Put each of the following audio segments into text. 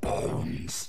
bones.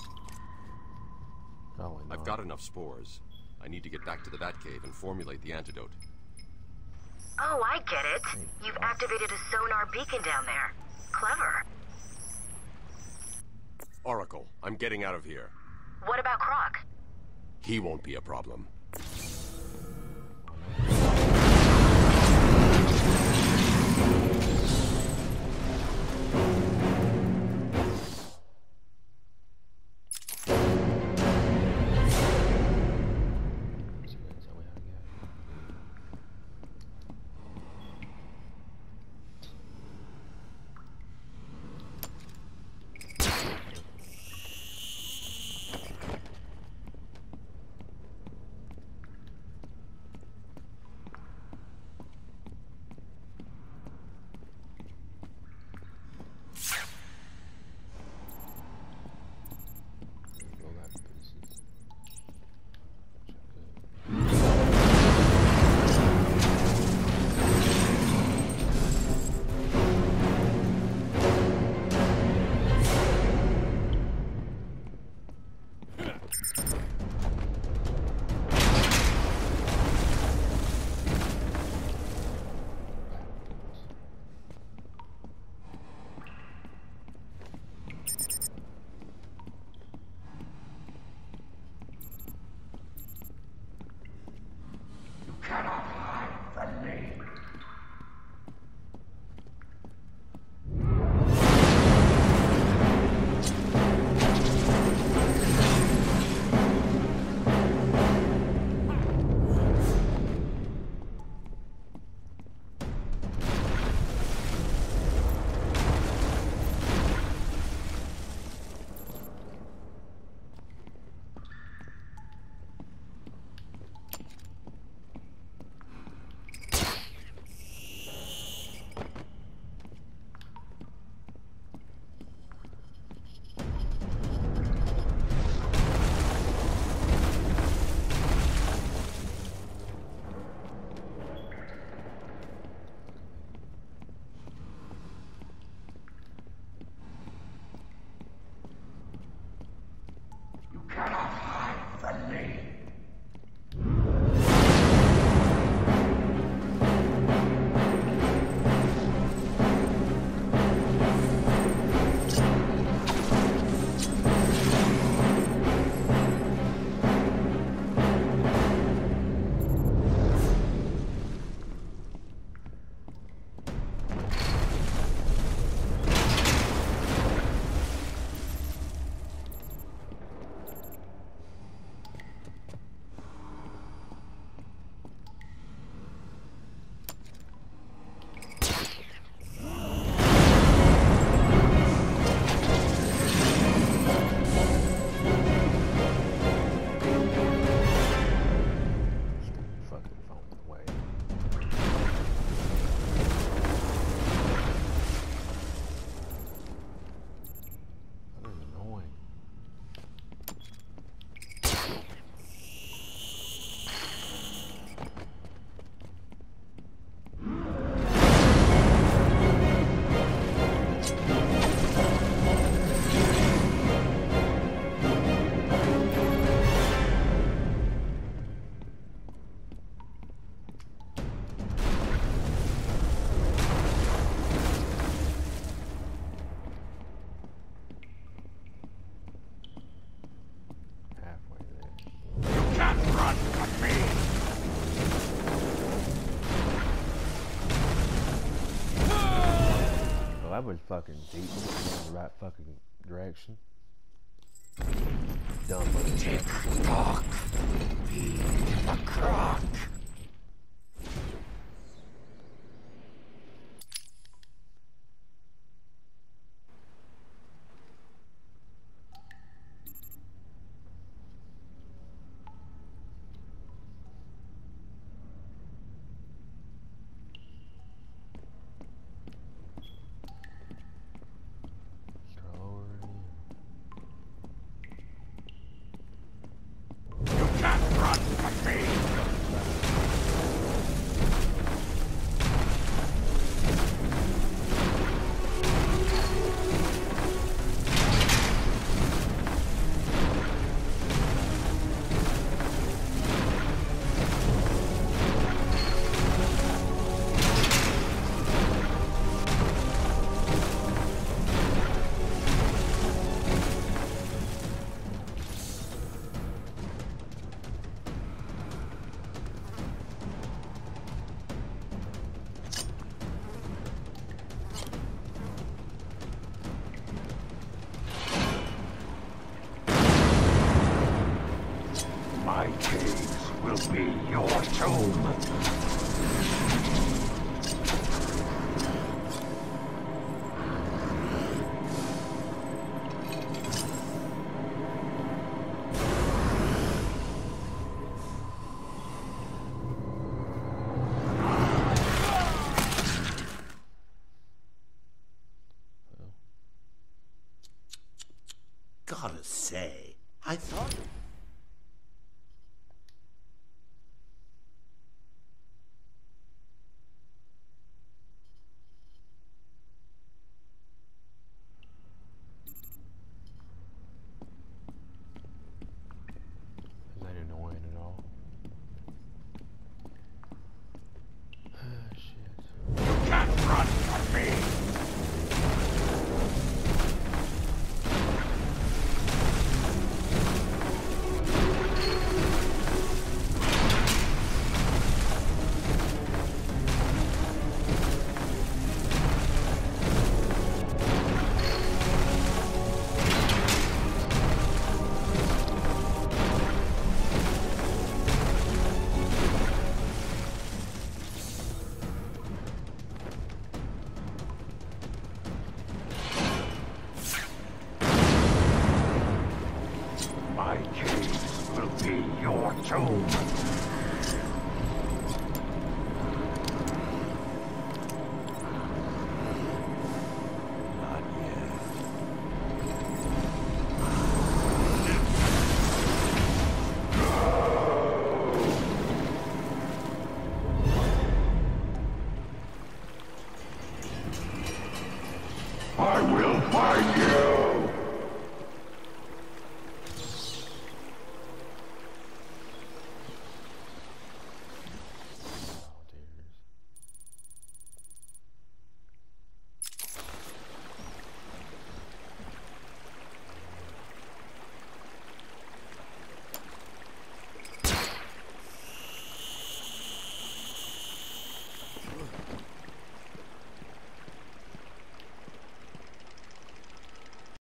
Probably not. I've got enough spores. I need to get back to the Batcave and formulate the antidote. Oh, I get it. You've activated a sonar beacon down there. Clever. Oracle, I'm getting out of here. What about Croc? He won't be a problem. deep in the right fucking direction. Dumb motherfucker. Talk. Be a crock. will be your tomb.